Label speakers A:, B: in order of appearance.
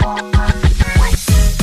A: What?